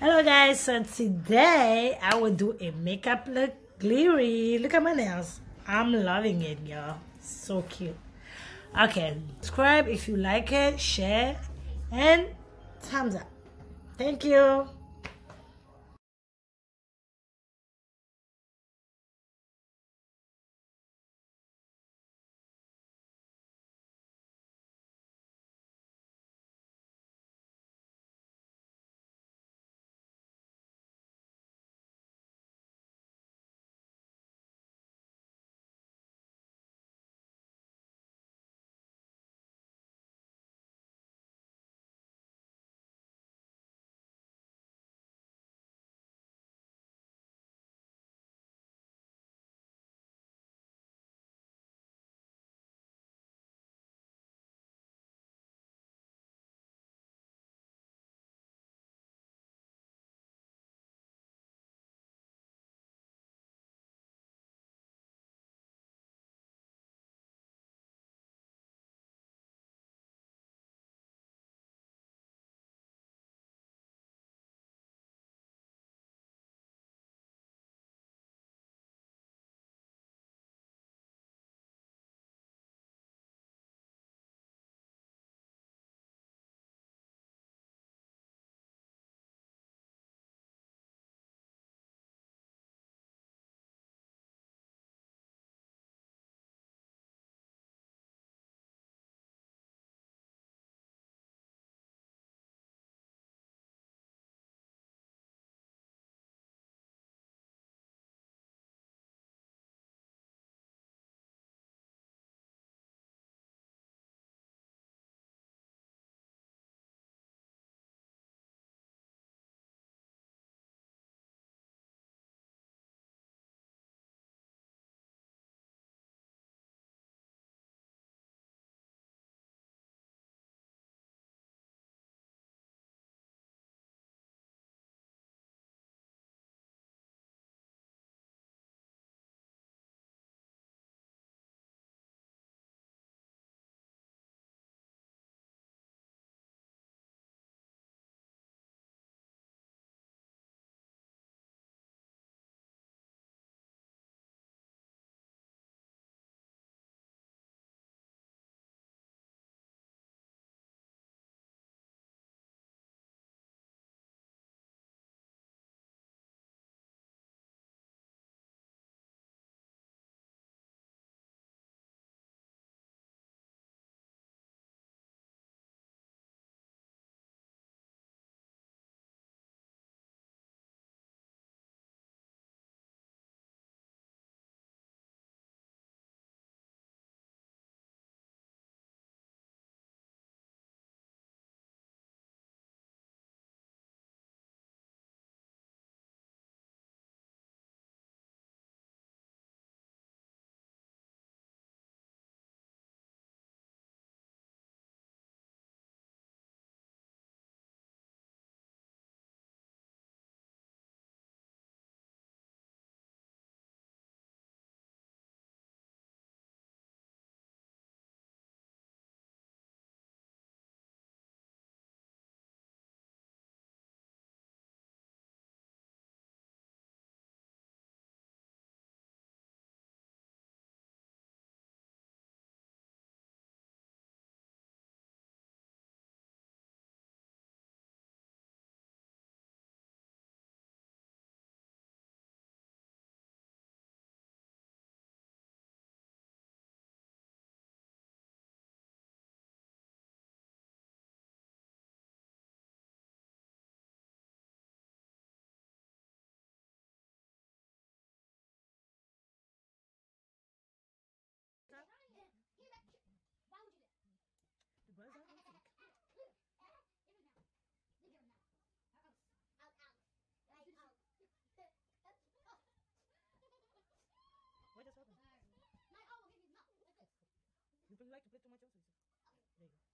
Hello guys, so today I will do a makeup look glittery. Look at my nails. I'm loving it, y'all. So cute. Okay, subscribe if you like it, share, and thumbs up. Thank you. Like to.